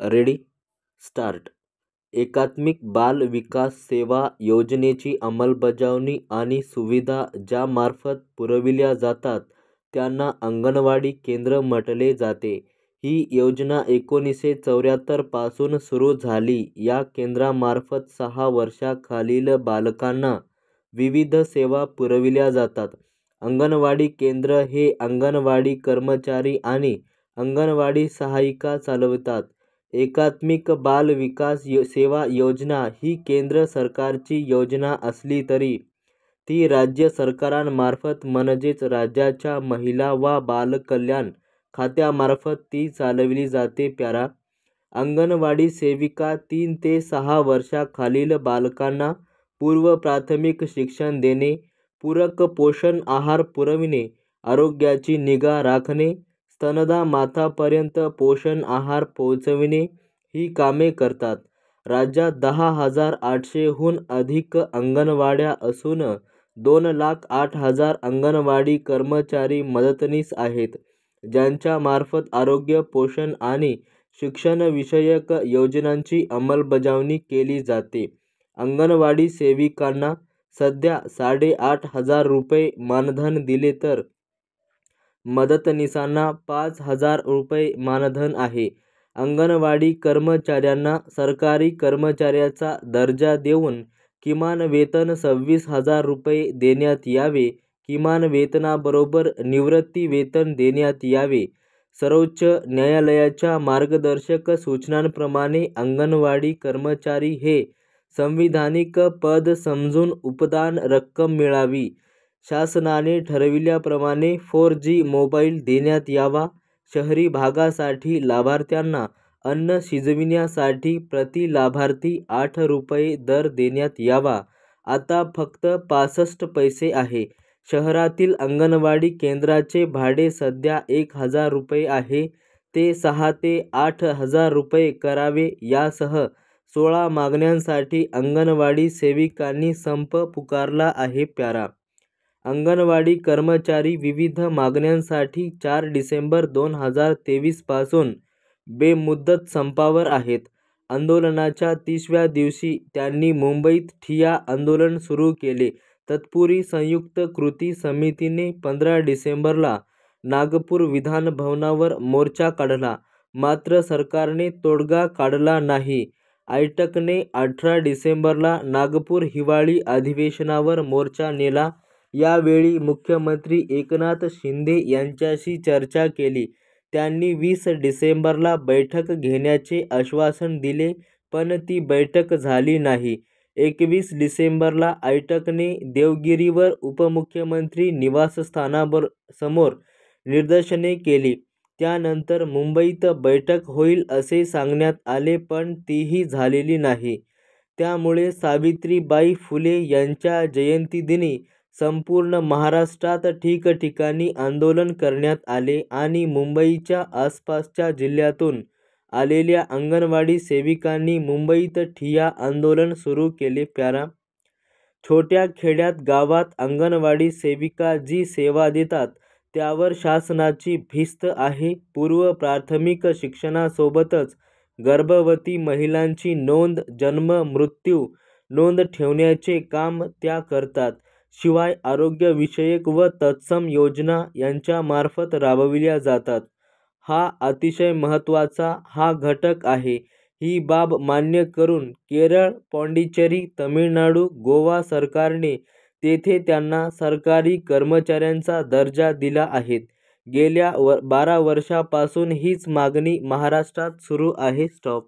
Ready? Start. एकात्मिक बाल विकास सेवा योजनेची अंमलबजावणी आणि सुविधा ज्यामार्फत पुरविल्या जातात त्यांना अंगणवाडी केंद्र म्हटले जाते. ही योजना एकोणीसशे चौऱ्याहत्तरपासून सुरू झाली. या केंद्रामार्फत सहा वर्षाखालील बालकांना विविध सेवा पुरविल्या जातात. अंगणवाडी केंद्र हे अंगणवाडी कर्मचारी आणि अंगणवाडी सहायिका चालवतात. एकात्मिक बाल विकास सेवा योजना ही केंद्र सरकारची योजना असली तरी ती राज्य सरकारांमार्फत म्हणजेच राज्याच्या महिला व बालकल्याण खात्यामार्फत ती चालविली जाते प्यारा. अंगणवाडी सेविका तीन ते सहा वर्षाखालील बालकांना पूर्व प्राथमिक शिक्षण देणे पूरक पोषण आहार पुरविणे आरोग्याची निगा राखणे स्तनदा माथापर्यंत पोषण आहार पोहोचविणे ही कामे करतात. राज्यात दहा हजार आठशेहून अधिक अंगणवाड्या असून दोन लाख आठ हजार अंगणवाडी कर्मचारी मदतनीस आहेत ज्यांच्यामार्फत आरोग्य पोषण आणि शिक्षणविषयक योजनांची अंमलबजावणी केली जाते. अंगणवाडी सेविकांना सध्या साडेआठ हजार रुपये मानधन दिले तर मदतनीसांना पाच हजार रुपये मानधन आहे. अंगणवाडी कर्मचाऱ्यांना सरकारी कर्मचाऱ्याचा दर्जा देऊन किमान वेतन सव्वीस हजार रुपये देण्यात यावे. किमान वेतनाबरोबर निवृत्ती वेतन देण्यात यावे. सर्वोच्च न्यायालयाच्या मार्गदर्शक सूचनांप्रमाणे अंगणवाडी कर्मचारी हे संविधानिक पद समजून उपदान रक्कम मिळावी. शासनाने ठरविल्याप्रमाणे फोर जी मोबाईल देण्यात यावा. शहरी भागासाठी लाभार्थ्यांना अन्न शिजविण्यासाठी प्रति लाभार्थी आठ रुपये दर देण्यात यावा. आता फक्त पासष्ट पैसे आहे. शहरातील अंगणवाडी केंद्राचे भाडे सध्या एक हजार रुपये आहे. ते सहा ते आठ हजार रुपये करावे. यासह सोळा मागण्यांसाठी अंगणवाडी सेविकांनी संप पुकारला आहे प्यारा अंगणवाडी कर्मचारी विविध मागण्यांसाठी चार डिसेंबर दोन हजार तेवीसपासून बेमुदत संपावर आहेत. आंदोलनाच्या तिसव्या दिवशी त्यांनी मुंबईत ठिय्या आंदोलन सुरू केले. तत्पूर्वी संयुक्त कृती समितीने पंधरा डिसेंबरला नागपूर विधानभवनावर मोर्चा काढला. मात्र सरकारने तोडगा काढला नाही. आयटकने अठरा डिसेंबरला नागपूर हिवाळी अधिवेशनावर मोर्चा नेला. यावेळी मुख्यमंत्री एकनाथ शिंदे यांच्याशी चर्चा केली. त्यांनी वीस डिसेंबरला बैठक घेण्याचे आश्वासन दिले पण ती बैठक झाली नाही. एकवीस डिसेंबरला आयटकने देवगिरीवर उपमुख्यमंत्री निवासस्थानाबर समोर निदर्शने केली. त्यानंतर मुंबईत बैठक होईल असे सांगण्यात आले पण तीही झालेली नाही. त्यामुळे सावित्रीबाई फुले यांच्या जयंतीदिनी संपूर्ण महाराष्ट्रात ठिकठिकाणी आंदोलन करण्यात आले आणि मुंबईच्या आसपासच्या जिल्ह्यातून आलेल्या अंगणवाडी सेविकांनी मुंबईत ठिय्या आंदोलन सुरू केले प्यारा. छोट्या खेड्यात गावात अंगणवाडी सेविका जी सेवा देतात त्यावर शासनाची भिस्त आहे. पूर्व प्राथमिक शिक्षणासोबतच गर्भवती महिलांची नोंद जन्म मृत्यू नोंद ठेवण्याचे काम त्या करतात. शिवाय आरोग्यविषयक व तत्सम योजना यांच्यामार्फत राबविल्या जातात. हा अतिशय महत्त्वाचा हा घटक आहे. ही बाब मान्य करून केरळ पाँडिचेरी तमिळनाडू गोवा सरकारने तेथे त्यांना सरकारी कर्मचाऱ्यांचा दर्जा दिला आहेत गेल्या व बारा वर्षापासून हीच मागणी महाराष्ट्रात सुरू आहे. स्टॉप